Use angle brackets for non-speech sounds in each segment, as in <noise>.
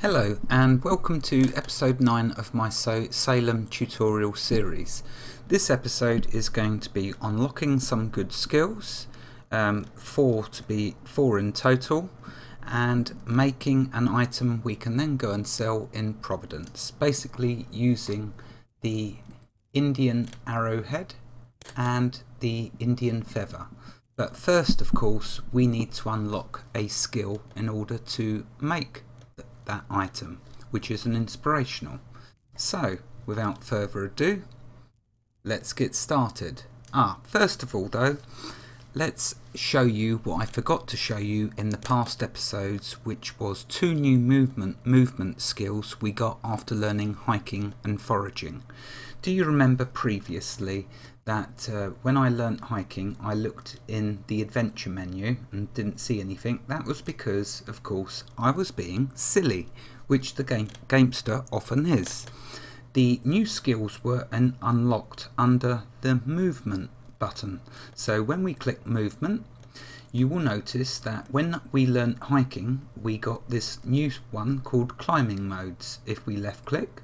Hello and welcome to episode 9 of my so Salem tutorial series. This episode is going to be unlocking some good skills, um, four to be four in total, and making an item we can then go and sell in Providence. Basically using the Indian arrowhead and the Indian feather. But first of course we need to unlock a skill in order to make that item, which is an inspirational. So, without further ado, let's get started. Ah, first of all though, let's show you what I forgot to show you in the past episodes, which was two new movement movement skills we got after learning hiking and foraging. Do you remember previously that uh, when I learnt hiking, I looked in the adventure menu and didn't see anything. That was because, of course, I was being silly, which the game gamester often is. The new skills were un unlocked under the movement button. So when we click movement, you will notice that when we learnt hiking, we got this new one called climbing modes. If we left click,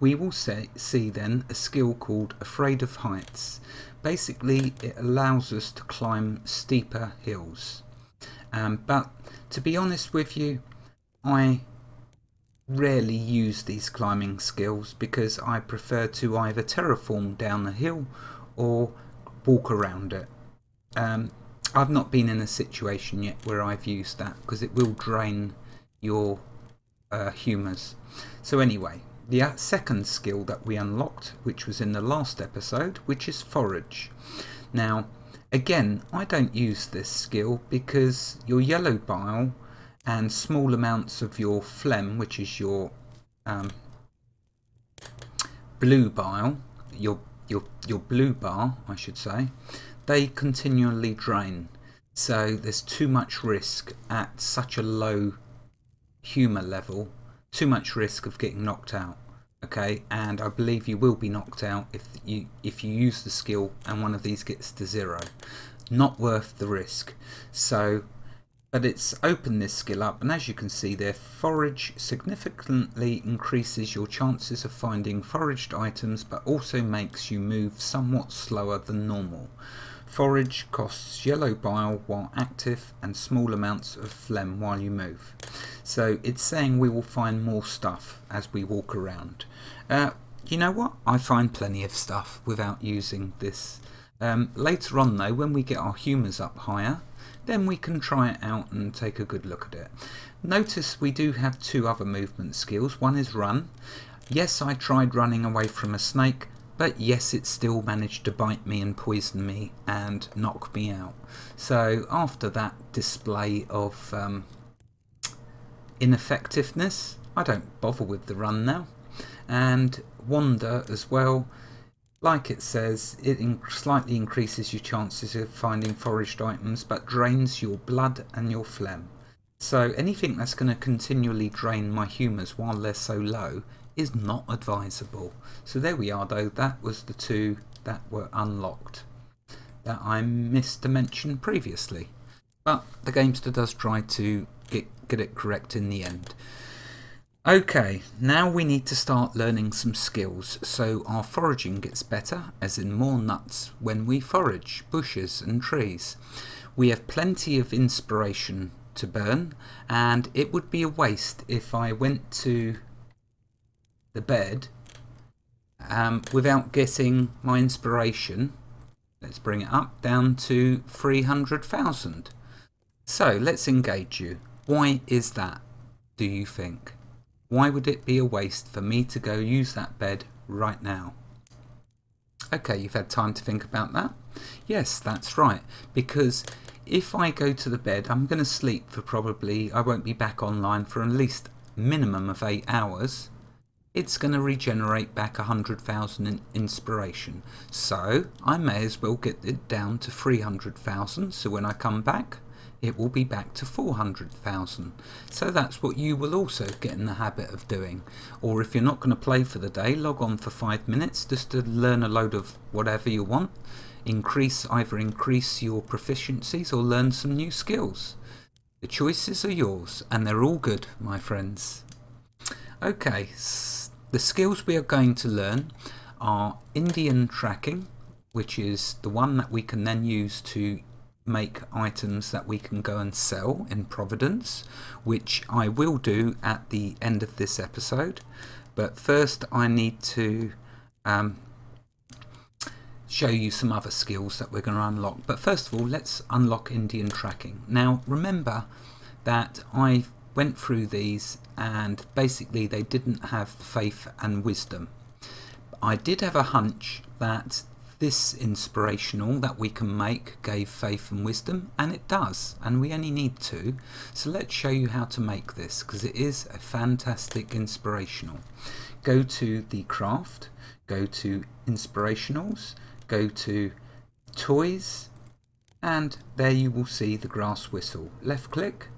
we will say, see then a skill called Afraid of Heights. Basically, it allows us to climb steeper hills. Um, but to be honest with you, I rarely use these climbing skills because I prefer to either terraform down the hill or walk around it. Um, I've not been in a situation yet where I've used that because it will drain your uh, humours. So anyway, the second skill that we unlocked, which was in the last episode, which is Forage. Now, again, I don't use this skill because your yellow bile and small amounts of your phlegm, which is your um, blue bile, your, your, your blue bar, I should say, they continually drain. So there's too much risk at such a low humour level too much risk of getting knocked out okay and I believe you will be knocked out if you if you use the skill and one of these gets to zero. Not worth the risk. So but it's opened this skill up and as you can see there forage significantly increases your chances of finding foraged items but also makes you move somewhat slower than normal. Forage costs yellow bile while active and small amounts of phlegm while you move. So it's saying we will find more stuff as we walk around. Uh, you know what? I find plenty of stuff without using this. Um, later on though, when we get our humours up higher, then we can try it out and take a good look at it. Notice we do have two other movement skills. One is run. Yes, I tried running away from a snake, but yes, it still managed to bite me and poison me and knock me out. So after that display of um, ineffectiveness, I don't bother with the run now. And wander as well, like it says, it slightly increases your chances of finding foraged items, but drains your blood and your phlegm. So anything that's going to continually drain my humours while they're so low is not advisable. So there we are though, that was the two that were unlocked that I missed to mention previously. But the Gamester does try to get, get it correct in the end. Okay, now we need to start learning some skills so our foraging gets better, as in more nuts when we forage bushes and trees. We have plenty of inspiration to burn and it would be a waste if I went to the bed um, without getting my inspiration. Let's bring it up down to 300,000. So let's engage you. Why is that, do you think? Why would it be a waste for me to go use that bed right now? Okay, you've had time to think about that? Yes, that's right. Because if I go to the bed, I'm going to sleep for probably, I won't be back online for at least minimum of eight hours it's going to regenerate back 100,000 in inspiration. So I may as well get it down to 300,000 so when I come back it will be back to 400,000. So that's what you will also get in the habit of doing. Or if you're not going to play for the day, log on for five minutes just to learn a load of whatever you want. Increase, either increase your proficiencies or learn some new skills. The choices are yours and they're all good, my friends. Okay, the skills we are going to learn are Indian tracking, which is the one that we can then use to make items that we can go and sell in Providence, which I will do at the end of this episode. But first, I need to um, show you some other skills that we're going to unlock. But first of all, let's unlock Indian tracking. Now, remember that I went through these and basically they didn't have faith and wisdom. I did have a hunch that this inspirational that we can make gave faith and wisdom, and it does, and we only need two. So let's show you how to make this because it is a fantastic inspirational. Go to the craft, go to inspirationals, go to toys, and there you will see the grass whistle. Left click,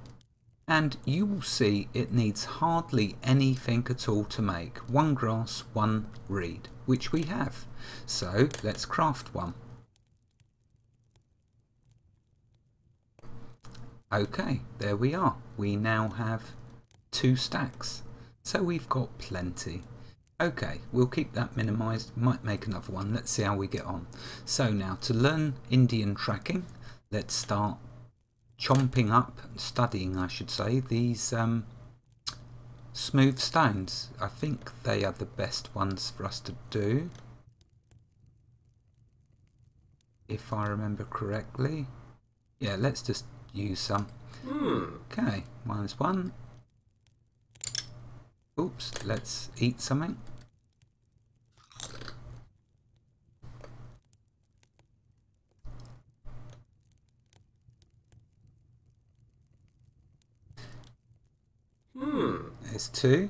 and you will see it needs hardly anything at all to make. One grass, one reed, which we have. So let's craft one. Okay, there we are. We now have two stacks. So we've got plenty. Okay, we'll keep that minimized, might make another one. Let's see how we get on. So now to learn Indian tracking, let's start chomping up, and studying I should say, these um, smooth stones. I think they are the best ones for us to do. If I remember correctly. Yeah, let's just use some. Mm. Okay, minus one. Oops, let's eat something. Hmm. There's two.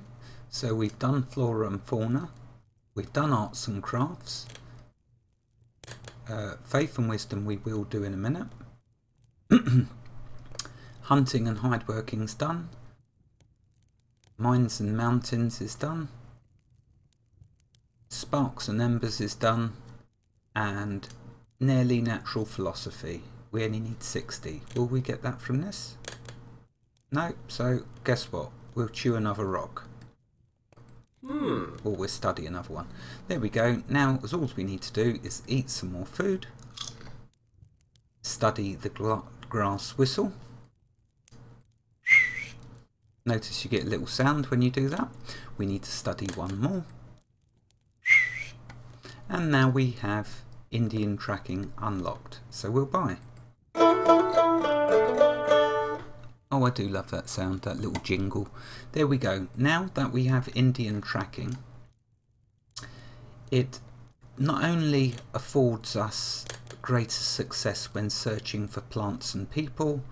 So we've done flora and fauna. We've done arts and crafts. Uh, faith and wisdom we will do in a minute. <clears throat> Hunting and hide working's done. Mines and mountains is done. Sparks and embers is done. And nearly natural philosophy. We only need 60. Will we get that from this? No, so guess what? We'll chew another rock. Hmm. Or we'll study another one. There we go. Now, as all we need to do is eat some more food. Study the grass whistle. Notice you get a little sound when you do that. We need to study one more. And now we have Indian tracking unlocked. So we'll buy. Oh, I do love that sound, that little jingle. There we go. Now that we have Indian tracking, it not only affords us greater success when searching for plants and people,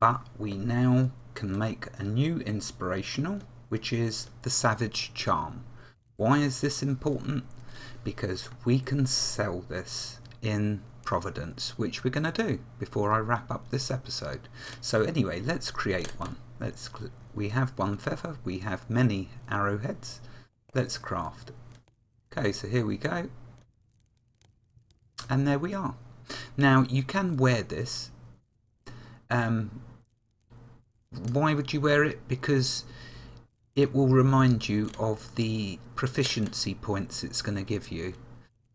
but we now can make a new inspirational, which is the Savage Charm. Why is this important? Because we can sell this in Providence, which we're going to do before I wrap up this episode. So anyway, let's create one. Let's we have one feather, we have many arrowheads. Let's craft. Okay, so here we go. And there we are. Now you can wear this. Um, why would you wear it? Because it will remind you of the proficiency points it's going to give you.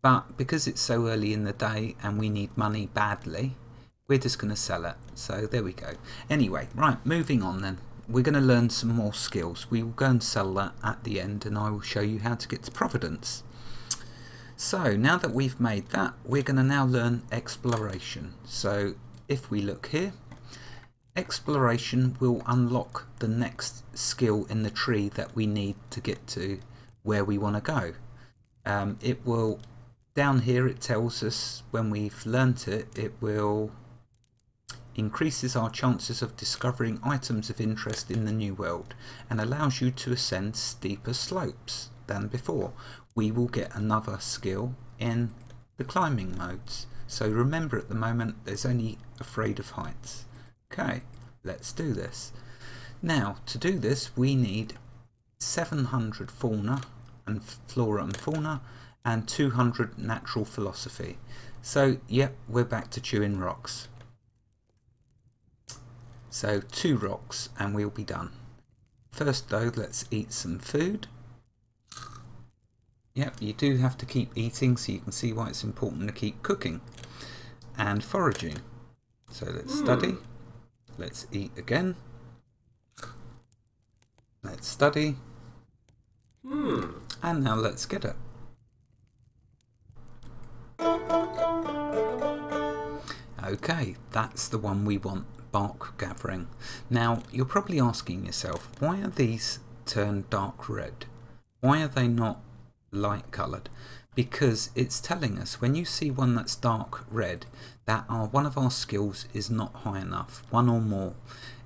But because it's so early in the day and we need money badly, we're just going to sell it. So there we go. Anyway, right, moving on then. We're going to learn some more skills. We will go and sell that at the end and I will show you how to get to Providence. So now that we've made that, we're going to now learn exploration. So if we look here, exploration will unlock the next skill in the tree that we need to get to where we want to go. Um, it will down here it tells us when we've learnt it, it will increases our chances of discovering items of interest in the new world and allows you to ascend steeper slopes than before. We will get another skill in the climbing modes. So remember at the moment there's only afraid of heights. Okay, let's do this. Now to do this we need 700 fauna and flora and fauna and 200 natural philosophy. So, yep, we're back to chewing rocks. So, two rocks and we'll be done. First though, let's eat some food. Yep, you do have to keep eating so you can see why it's important to keep cooking and foraging. So let's mm. study. Let's eat again. Let's study. Mm. And now let's get it. Okay, that's the one we want, bark gathering. Now, you're probably asking yourself, why are these turned dark red? Why are they not light coloured? Because it's telling us when you see one that's dark red, that our, one of our skills is not high enough, one or more.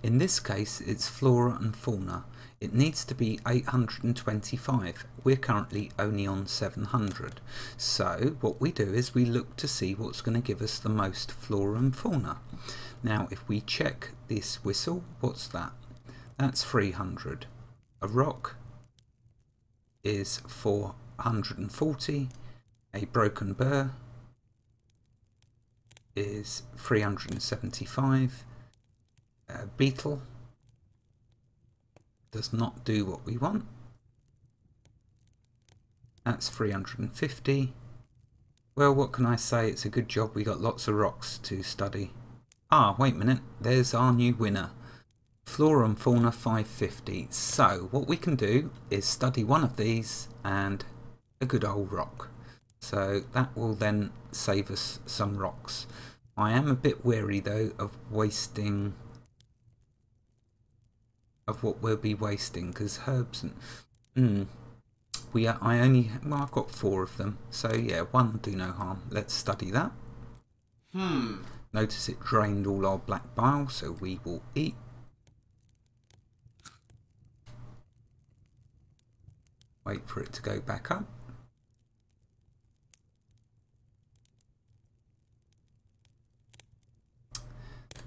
In this case, it's flora and fauna. It needs to be 825. We're currently only on 700. So what we do is we look to see what's going to give us the most flora and fauna. Now if we check this whistle, what's that? That's 300. A rock is 440. A broken burr is 375. A beetle does not do what we want. That's 350. Well, what can I say? It's a good job we got lots of rocks to study. Ah, wait a minute. There's our new winner. Flora and Fauna 550. So, what we can do is study one of these and a good old rock. So, that will then save us some rocks. I am a bit wary though of wasting of what we'll be wasting because herbs and mm, we are, I only well I've got four of them. So yeah one do no harm. Let's study that. Hmm. Notice it drained all our black bile so we will eat. Wait for it to go back up.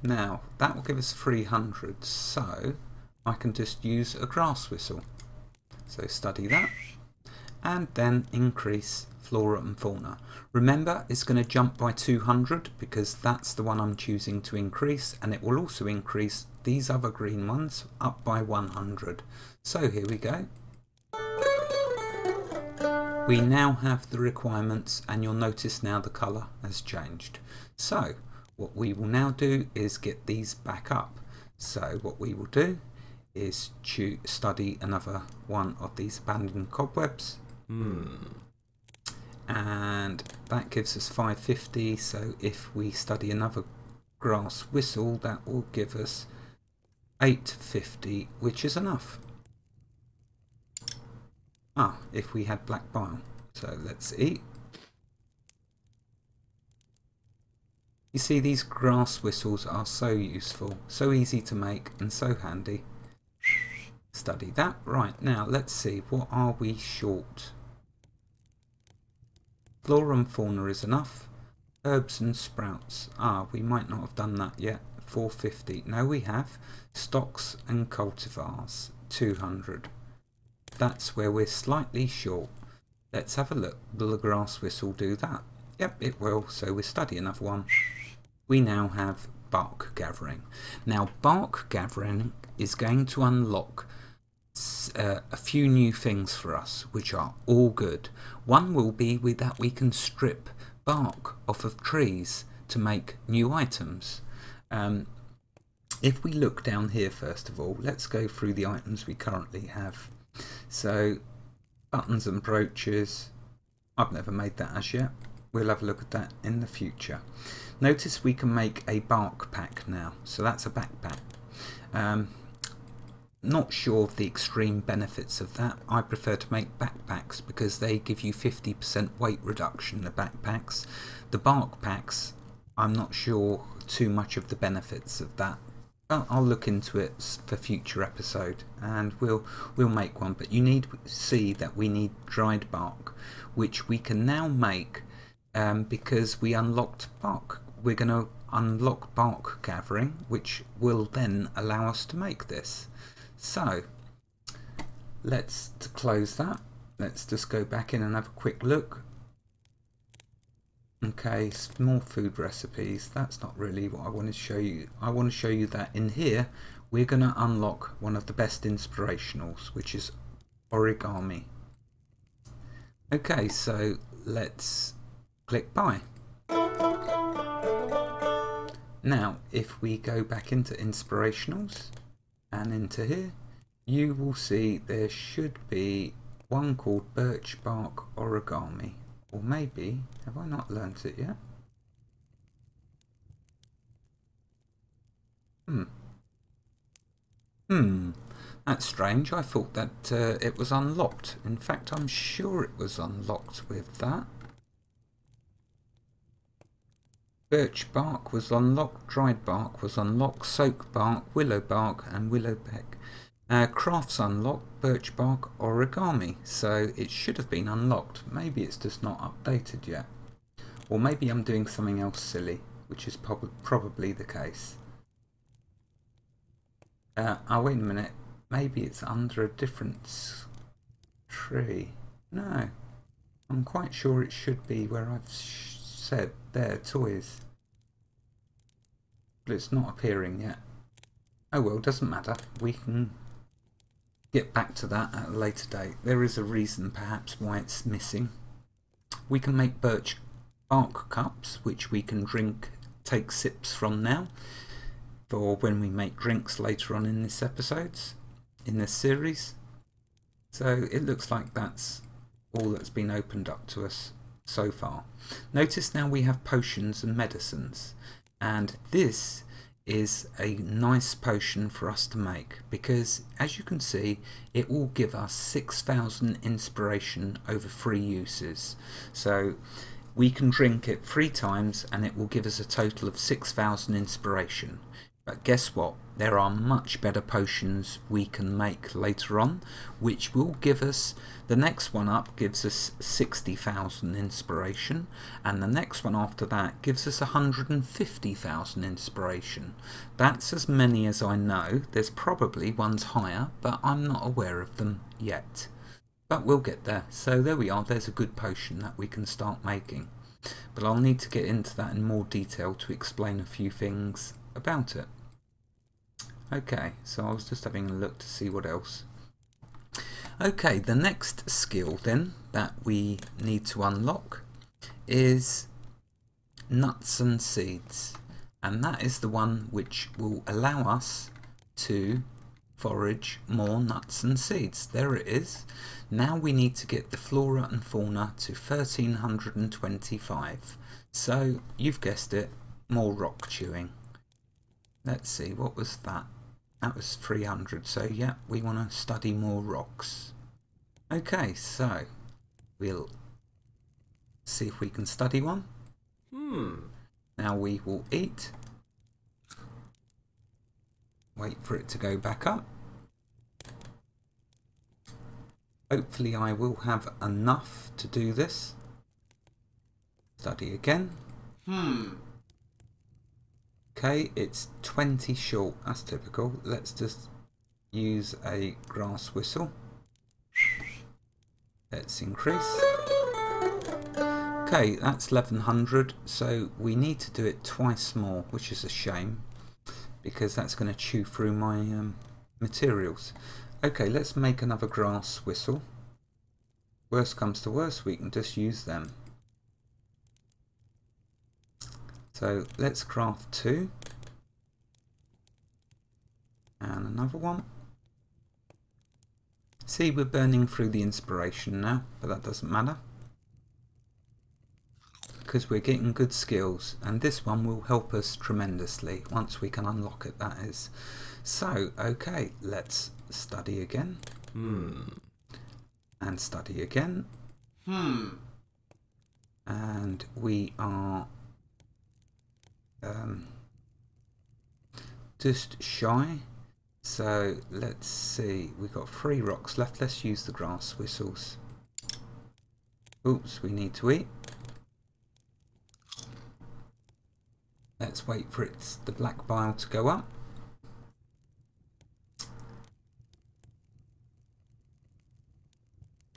Now that will give us 300 so I can just use a grass whistle. So study that and then increase flora and fauna. Remember it's going to jump by 200 because that's the one I'm choosing to increase and it will also increase these other green ones up by 100. So here we go. We now have the requirements and you'll notice now the colour has changed. So what we will now do is get these back up. So what we will do is to study another one of these abandoned cobwebs. Mm. And that gives us 550. So if we study another grass whistle, that will give us 850, which is enough. Ah, if we had black bile. So let's eat. You see, these grass whistles are so useful, so easy to make and so handy study that. Right, now let's see, what are we short? Flora and fauna is enough. Herbs and sprouts. Ah, we might not have done that yet. 450. No, we have. Stocks and cultivars. 200. That's where we're slightly short. Let's have a look. Will the grass whistle do that? Yep, it will. So we study another one. We now have bark gathering. Now, bark gathering is going to unlock uh, a few new things for us, which are all good. One will be with that we can strip bark off of trees to make new items. Um, if we look down here first of all, let's go through the items we currently have. So, buttons and brooches. I've never made that as yet. We'll have a look at that in the future. Notice we can make a bark pack now. So that's a backpack. Um, not sure of the extreme benefits of that. I prefer to make backpacks because they give you 50% weight reduction, the backpacks. The bark packs, I'm not sure too much of the benefits of that. I'll look into it for future episode and we'll, we'll make one. But you need see that we need dried bark, which we can now make um, because we unlocked bark. We're going to unlock bark gathering, which will then allow us to make this. So let's to close that. Let's just go back in and have a quick look. Okay, more food recipes. That's not really what I want to show you. I want to show you that in here we're going to unlock one of the best inspirationals, which is origami. Okay, so let's click buy. Now, if we go back into inspirationals and into here, you will see there should be one called birch bark origami. Or maybe, have I not learnt it yet? Hmm. Hmm. That's strange. I thought that uh, it was unlocked. In fact, I'm sure it was unlocked with that. Birch bark was unlocked, dried bark was unlocked, soak bark, willow bark and willow beck. Uh, crafts unlocked, birch bark, origami. So it should have been unlocked. Maybe it's just not updated yet. Or maybe I'm doing something else silly, which is prob probably the case. Uh, oh, wait a minute. Maybe it's under a different tree. No. I'm quite sure it should be where I've said there, toys. But it's not appearing yet. Oh well, doesn't matter. We can get back to that at a later date. There is a reason perhaps why it's missing. We can make birch bark cups, which we can drink, take sips from now, for when we make drinks later on in this episodes, in this series. So it looks like that's all that's been opened up to us so far. Notice now we have potions and medicines, and this is a nice potion for us to make because as you can see it will give us 6000 inspiration over three uses so we can drink it three times and it will give us a total of 6000 inspiration but guess what? There are much better potions we can make later on, which will give us, the next one up gives us 60,000 inspiration, and the next one after that gives us 150,000 inspiration. That's as many as I know. There's probably ones higher, but I'm not aware of them yet. But we'll get there. So there we are, there's a good potion that we can start making. But I'll need to get into that in more detail to explain a few things about it. Okay, so I was just having a look to see what else. Okay, the next skill then that we need to unlock is nuts and seeds. And that is the one which will allow us to forage more nuts and seeds. There it is. Now we need to get the flora and fauna to 1325. So you've guessed it, more rock chewing. Let's see, what was that? That was 300, so yeah, we want to study more rocks. Okay, so we'll see if we can study one. Hmm. Now we will eat. Wait for it to go back up. Hopefully I will have enough to do this. Study again. Hmm. Okay, it's 20 short. That's typical. Let's just use a grass whistle. Let's increase. Okay, that's 1100, so we need to do it twice more, which is a shame, because that's going to chew through my um, materials. Okay, let's make another grass whistle. Worst comes to worst, we can just use them. So let's craft two. And another one. See, we're burning through the inspiration now, but that doesn't matter. Because we're getting good skills, and this one will help us tremendously, once we can unlock it, that is. So, okay, let's study again. Hmm. And study again. Hmm. And we are um, just shy. So let's see, we've got three rocks left. Let's use the grass whistles. Oops, we need to eat. Let's wait for it, the black bile to go up.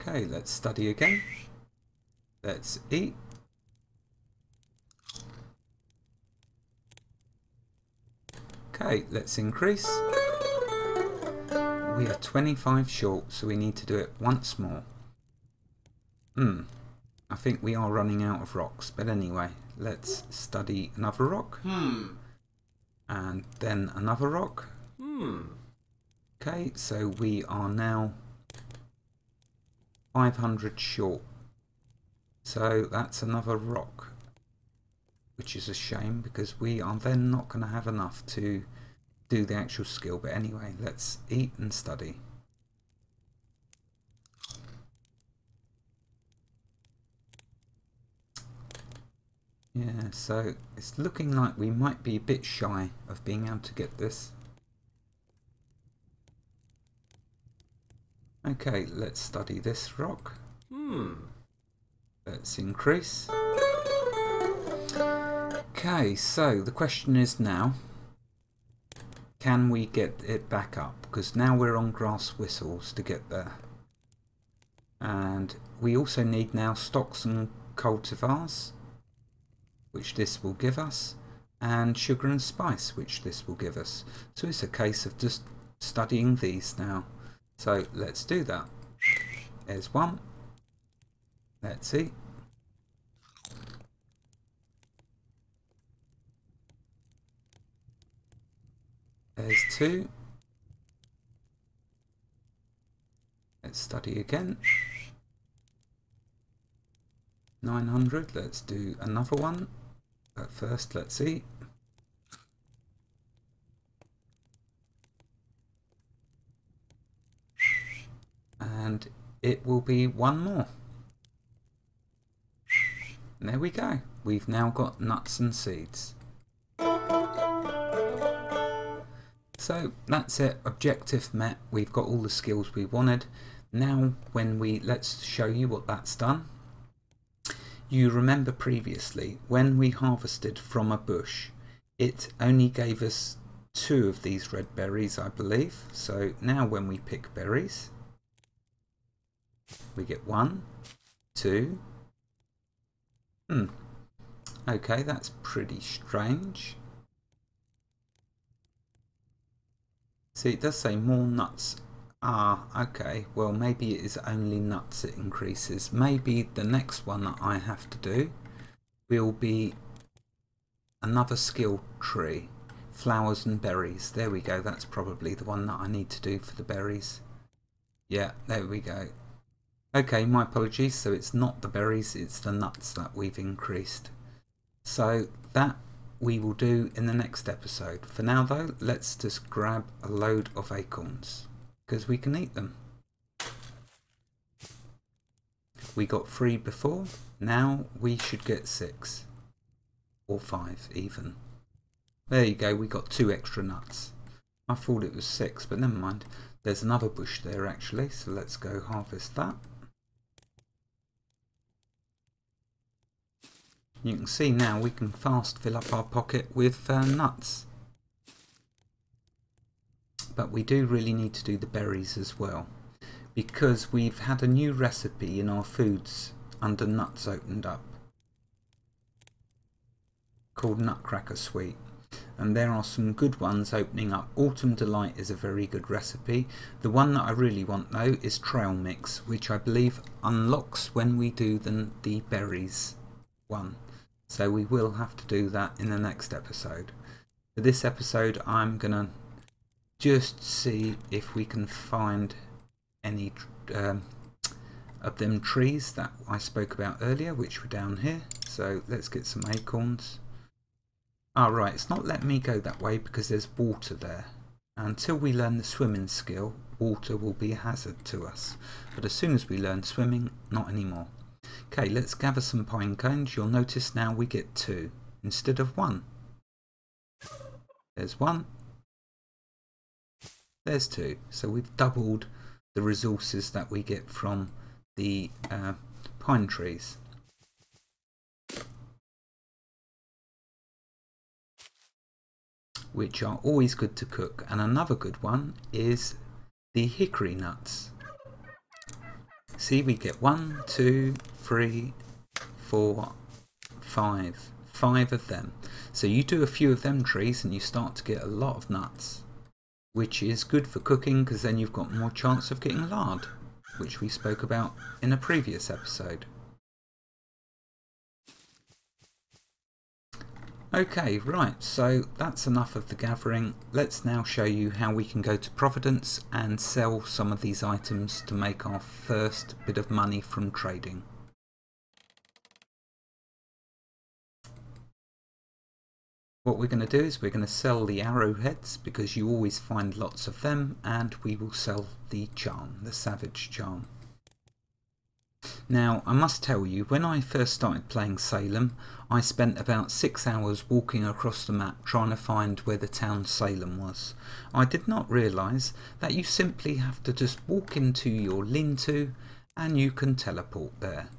Okay, let's study again. Let's eat. Okay, let's increase. we are 25 short, so we need to do it once more. Hmm. I think we are running out of rocks, but anyway, let's study another rock. Hmm. And then another rock. Hmm. Okay, so we are now 500 short. So that's another rock, which is a shame because we are then not going to have enough to do the actual skill. But anyway, let's eat and study. Yeah, so it's looking like we might be a bit shy of being able to get this. Okay, let's study this rock. Hmm. Let's increase. Okay, so the question is now, can we get it back up? Because now we're on grass whistles to get there. And we also need now stocks and cultivars, which this will give us, and sugar and spice, which this will give us. So it's a case of just studying these now. So let's do that. There's one. Let's see. There's two. Let's study again. 900. Let's do another one. But first, let's see. And it will be one more. And there we go. We've now got nuts and seeds. So that's it. Objective met. We've got all the skills we wanted. Now when we let's show you what that's done. You remember previously when we harvested from a bush it only gave us two of these red berries I believe. So now when we pick berries we get one, two. Hmm. Okay, that's pretty strange. See, it does say more nuts. Ah, okay. Well, maybe it is only nuts it increases. Maybe the next one that I have to do will be another skill tree. Flowers and berries. There we go. That's probably the one that I need to do for the berries. Yeah, there we go. Okay, my apologies. So it's not the berries, it's the nuts that we've increased. So that we will do in the next episode. For now though, let's just grab a load of acorns because we can eat them. We got three before, now we should get six or five even. There you go, we got two extra nuts. I thought it was six, but never mind. There's another bush there actually, so let's go harvest that. You can see now we can fast fill up our pocket with uh, nuts. But we do really need to do the berries as well. Because we've had a new recipe in our foods under nuts opened up. Called Nutcracker Sweet. And there are some good ones opening up. Autumn Delight is a very good recipe. The one that I really want though is Trail Mix, which I believe unlocks when we do the, the berries one. So we will have to do that in the next episode. For this episode, I'm going to just see if we can find any um, of them trees that I spoke about earlier, which were down here. So let's get some acorns. Alright, it's not letting me go that way because there's water there. Until we learn the swimming skill, water will be a hazard to us. But as soon as we learn swimming, not anymore. Okay, let's gather some pine cones. You'll notice now we get two instead of one. There's one. There's two. So we've doubled the resources that we get from the uh, pine trees. Which are always good to cook. And another good one is the hickory nuts. See, we get one, two, three, four, five. Five of them. So you do a few of them trees and you start to get a lot of nuts. which is good for cooking because then you've got more chance of getting lard, which we spoke about in a previous episode. Okay, right, so that's enough of the gathering. Let's now show you how we can go to Providence and sell some of these items to make our first bit of money from trading. What we're going to do is we're going to sell the arrowheads because you always find lots of them and we will sell the charm, the savage charm. Now, I must tell you, when I first started playing Salem, I spent about six hours walking across the map trying to find where the town Salem was. I did not realise that you simply have to just walk into your lean-to and you can teleport there.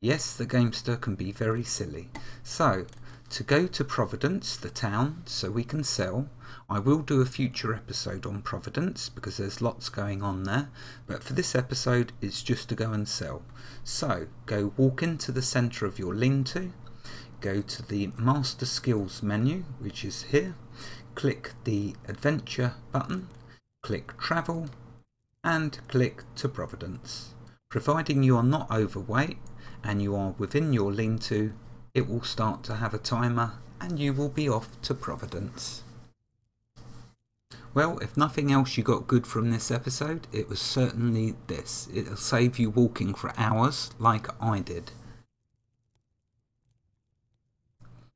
Yes, the gamester can be very silly. So, to go to Providence, the town, so we can sell. I will do a future episode on Providence because there's lots going on there, but for this episode it's just to go and sell. So go walk into the centre of your lean-to, go to the Master Skills menu, which is here, click the Adventure button, click Travel, and click to Providence. Providing you are not overweight and you are within your lean-to, it will start to have a timer and you will be off to Providence. Well, if nothing else you got good from this episode, it was certainly this. It'll save you walking for hours like I did.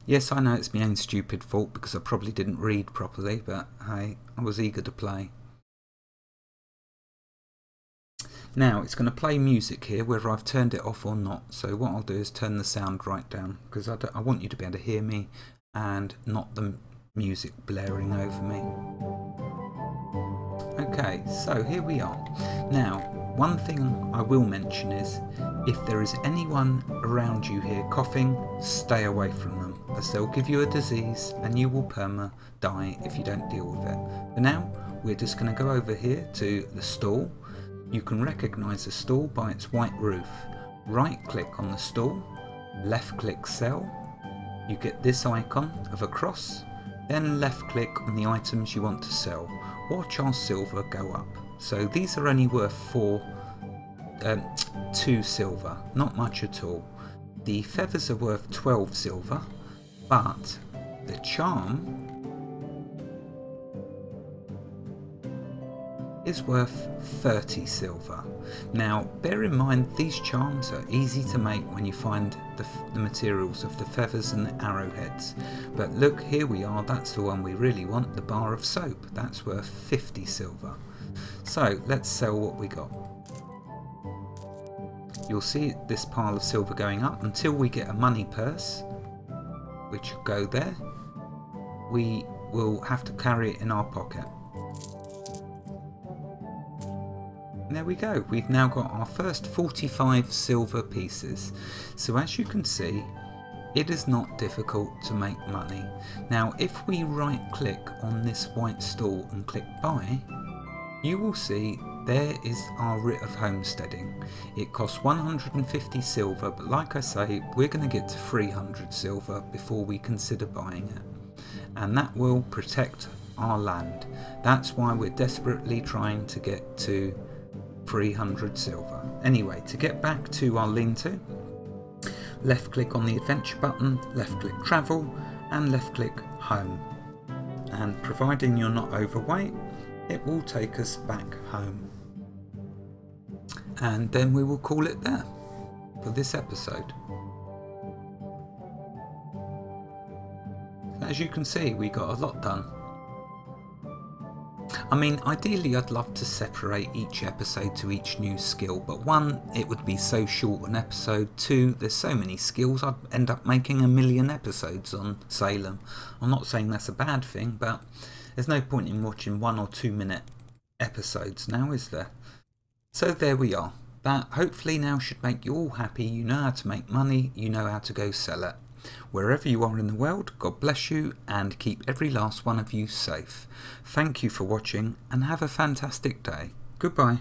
Yes, I know it's my own stupid fault because I probably didn't read properly, but hey, I was eager to play. Now it's going to play music here whether I've turned it off or not. So what I'll do is turn the sound right down because I, I want you to be able to hear me and not the music blaring over me. Okay, so here we are. Now, one thing I will mention is if there is anyone around you here coughing, stay away from them as they'll give you a disease and you will perma die if you don't deal with it. For now, we're just going to go over here to the stall you can recognise a stall by its white roof. Right click on the stall, left click sell, you get this icon of a cross, then left click on the items you want to sell. Watch our silver go up. So these are only worth 4, um, 2 silver, not much at all. The feathers are worth 12 silver, but the charm is worth 30 silver. Now bear in mind these charms are easy to make when you find the, the, materials of the feathers and the arrowheads. But look here we are, that's the one we really want, the bar of soap. That's worth 50 silver. So let's sell what we got. You'll see this pile of silver going up until we get a money purse, which will go there. We will have to carry it in our pocket. There we go, we've now got our first 45 silver pieces. So as you can see, it is not difficult to make money. Now if we right click on this white stall and click buy, you will see there is our writ of homesteading. It costs 150 silver, but like I say, we're going to get to 300 silver before we consider buying it. And that will protect our land. That's why we're desperately trying to get to 300 silver. Anyway, to get back to our lean-to, left click on the adventure button, left click travel, and left click home. And providing you're not overweight, it will take us back home. And then we will call it there for this episode. As you can see, we got a lot done. I mean, ideally I'd love to separate each episode to each new skill, but one, it would be so short an episode, two, there's so many skills I'd end up making a million episodes on Salem. I'm not saying that's a bad thing, but there's no point in watching one or two minute episodes now, is there? So there we are. That hopefully now should make you all happy, you know how to make money, you know how to go sell it. Wherever you are in the world, God bless you and keep every last one of you safe. Thank you for watching and have a fantastic day. Goodbye.